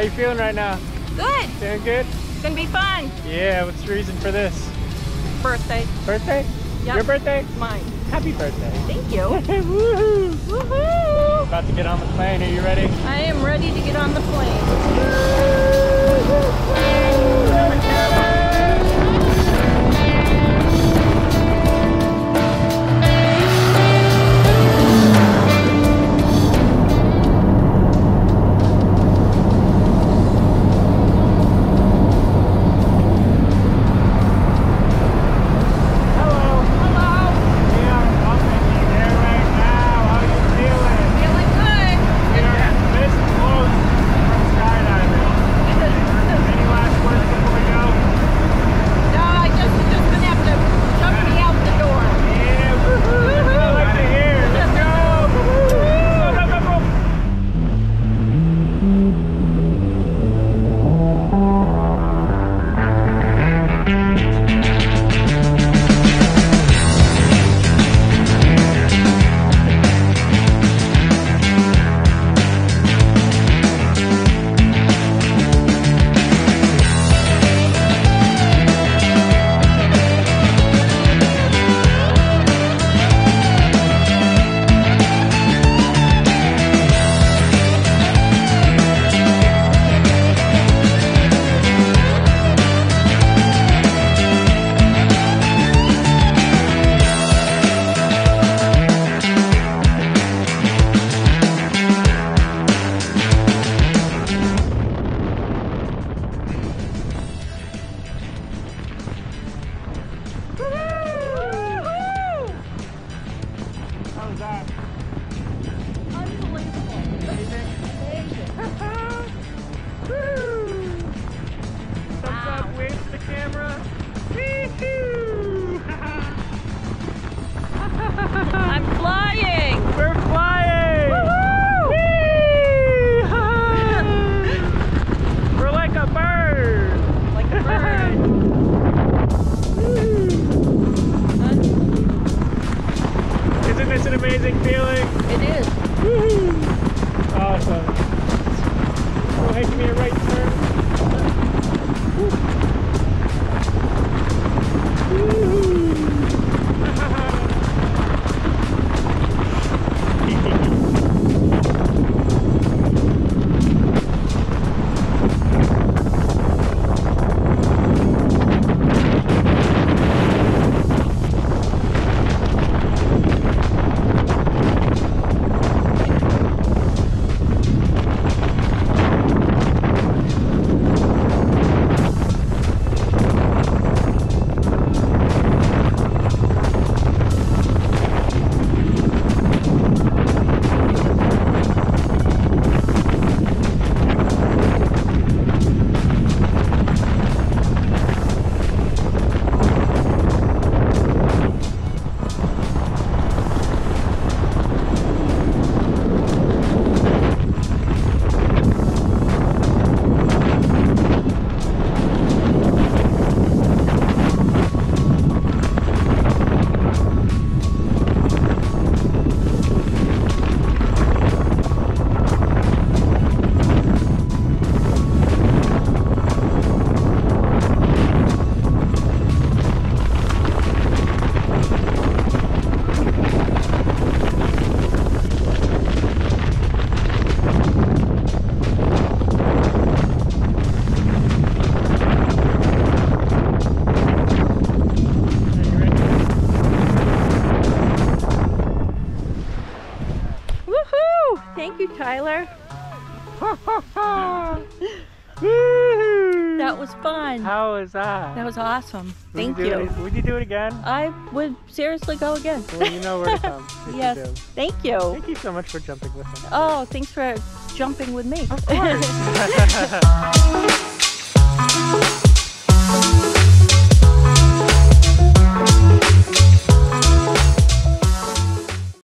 How you feeling right now? Good. Feeling good? It's gonna be fun. Yeah, what's the reason for this? Birthday. Birthday? Yep. Your birthday? Mine. Happy birthday. Thank you. Woohoo! Woohoo! About to get on the plane. Are you ready? I am ready to get on the plane. Isn't an amazing feeling? It is. Awesome. Oh, hey, give me a right turn. Are Tyler. That was fun. How was that? That was awesome. Would Thank do you. it- would you do it again? I would seriously go again. Well, you know where to come. if you yes. Thank you. Thank you so much for jumping with me. Oh, thanks for jumping with me. Of course.